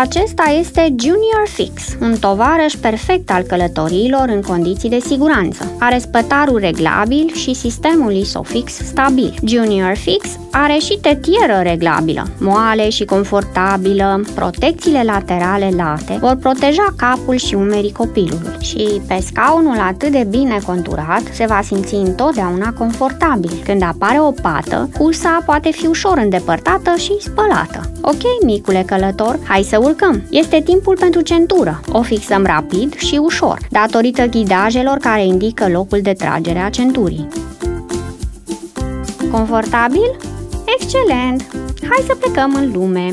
Acesta este Junior Fix, un tovarăș perfect al călătoriilor în condiții de siguranță. Are spătarul reglabil și sistemul ISOFIX stabil. Junior Fix are și tetieră reglabilă, moale și confortabilă, protecțiile laterale late vor proteja capul și umerii copilului. Și pe scaunul atât de bine conturat se va simți întotdeauna confortabil. Când apare o pată, cursa poate fi ușor îndepărtată și spălată. Ok, micule călător, hai să urcăm. Este timpul pentru centură. O fixăm rapid și ușor, datorită ghidajelor care indică locul de tragere a centurii. Confortabil? Excelent! Hai să plecăm în lume!